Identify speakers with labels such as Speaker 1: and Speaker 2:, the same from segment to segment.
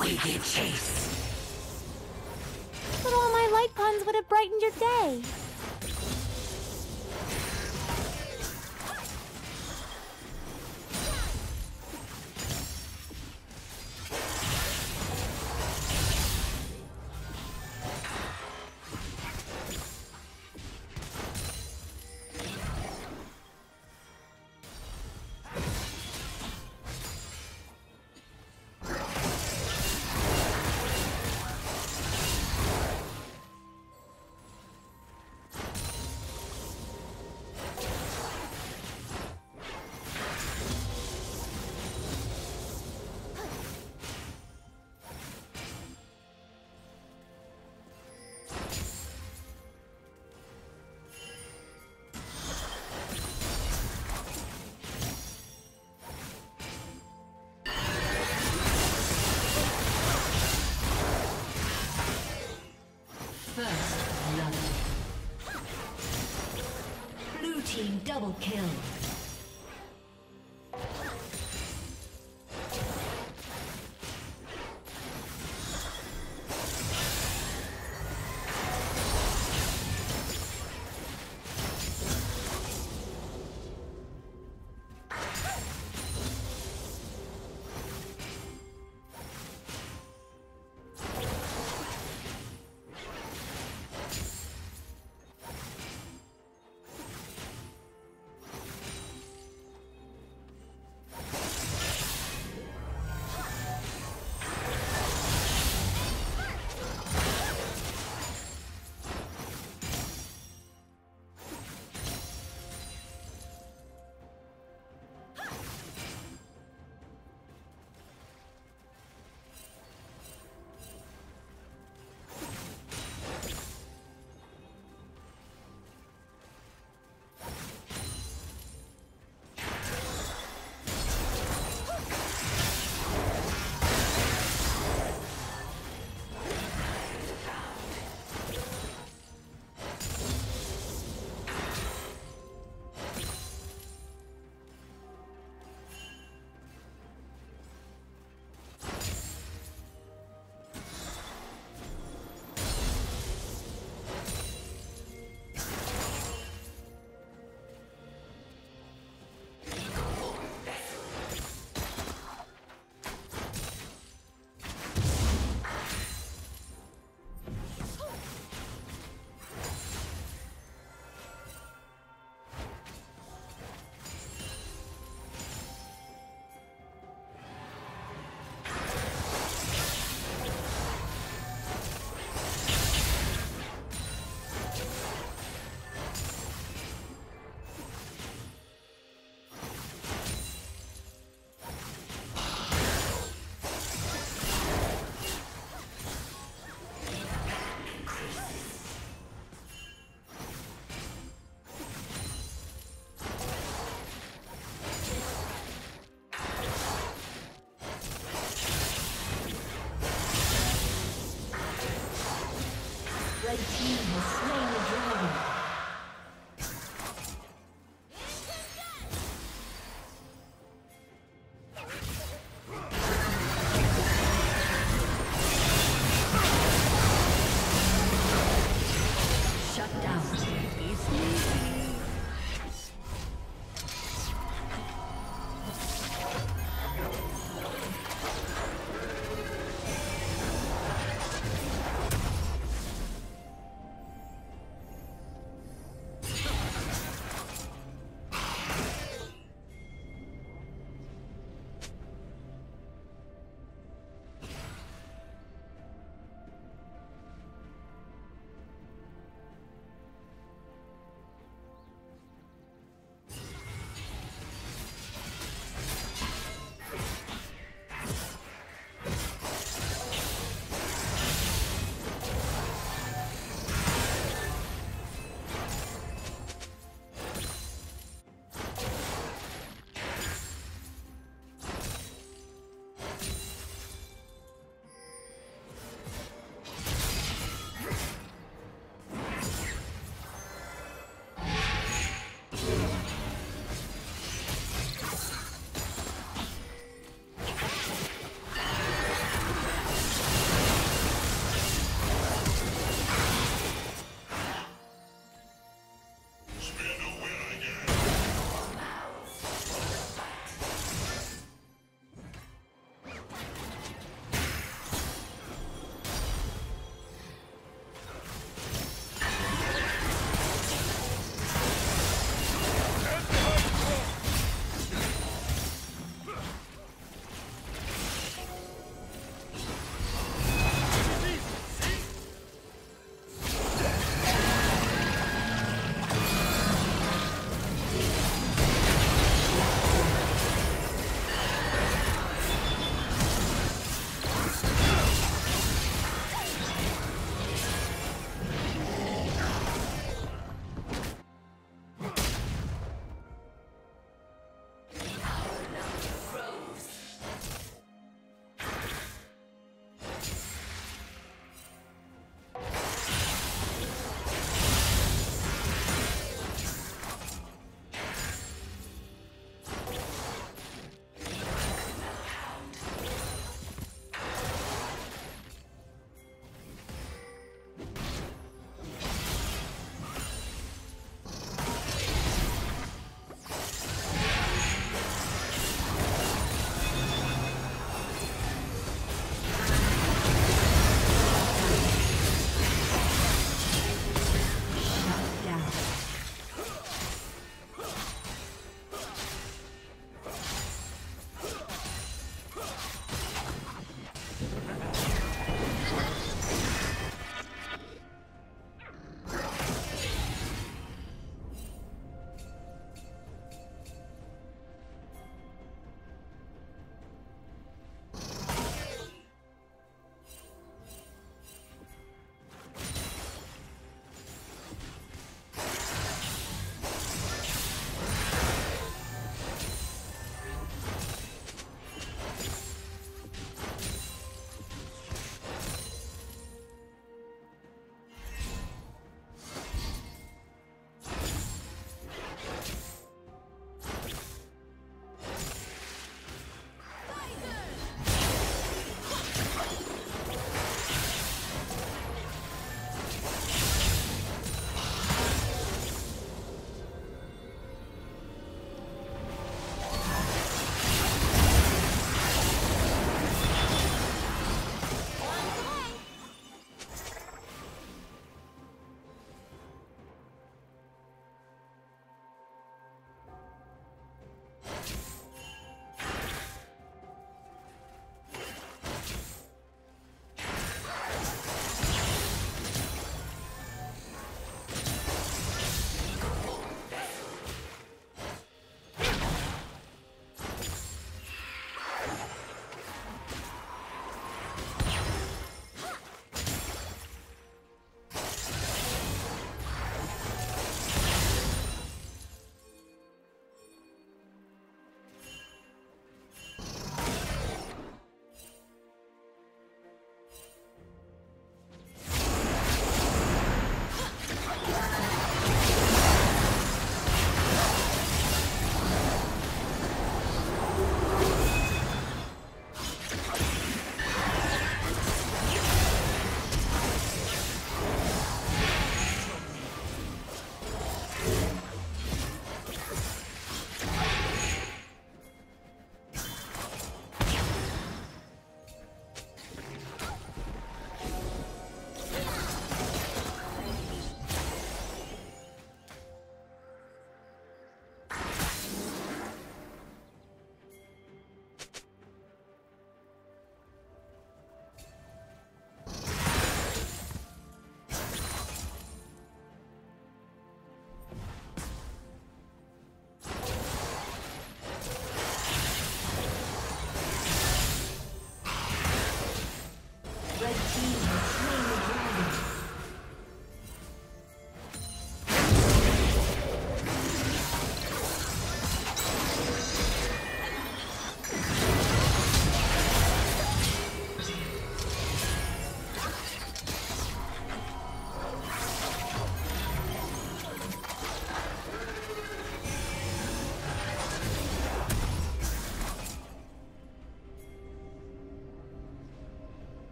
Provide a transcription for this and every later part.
Speaker 1: We give chase.
Speaker 2: But all my light puns would have brightened your day.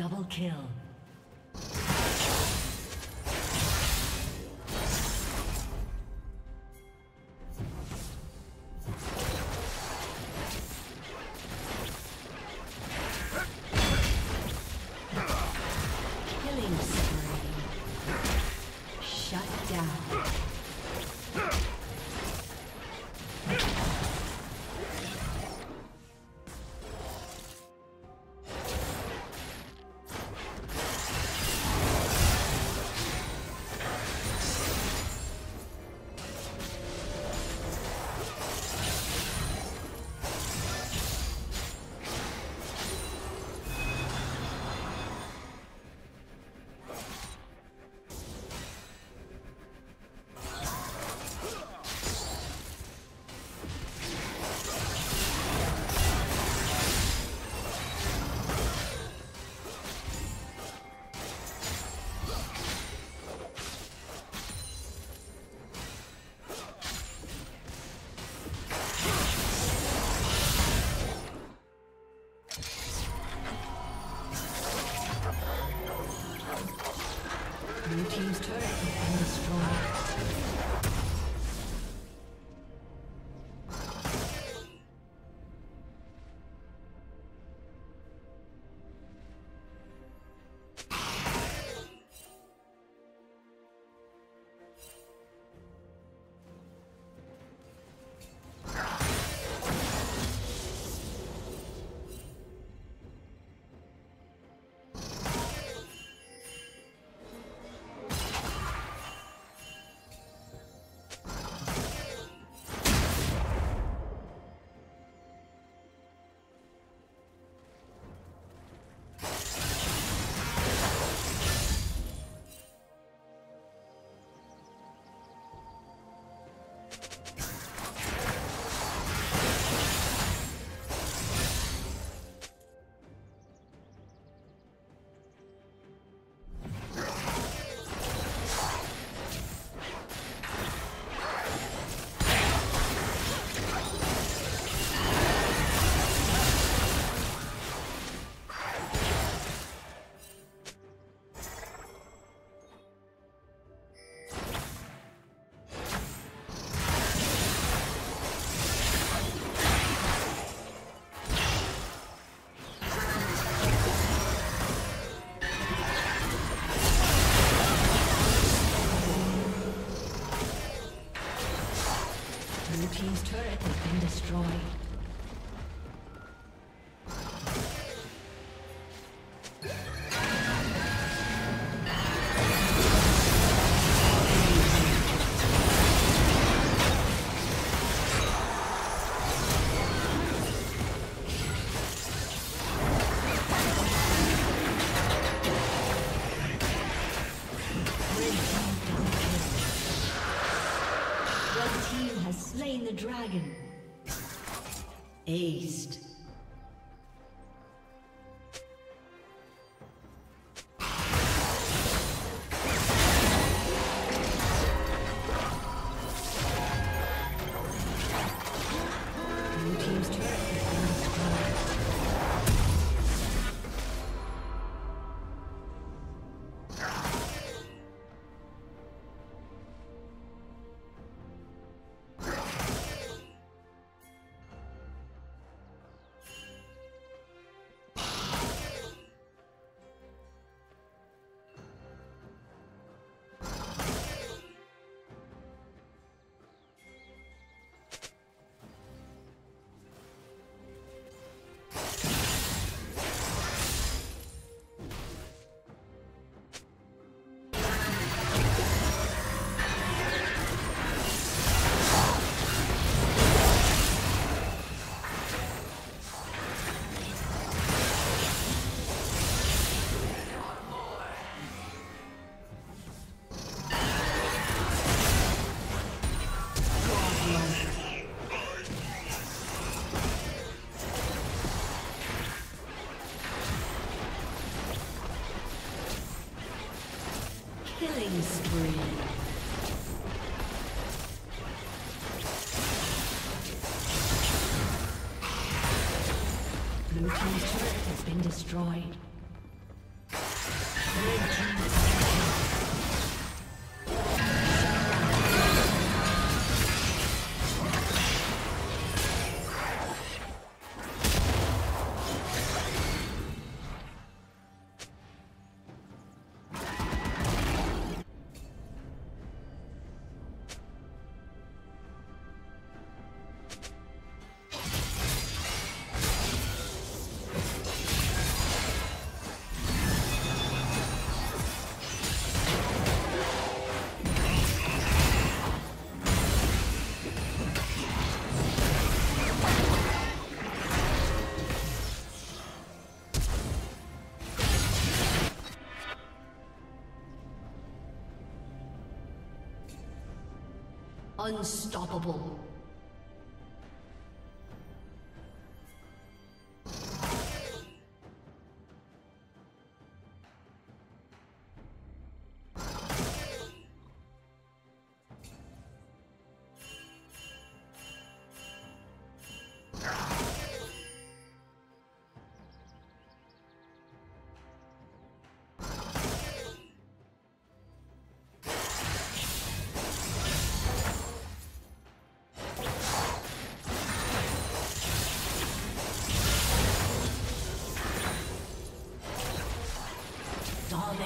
Speaker 1: Double kill. Destroyed. Unstoppable.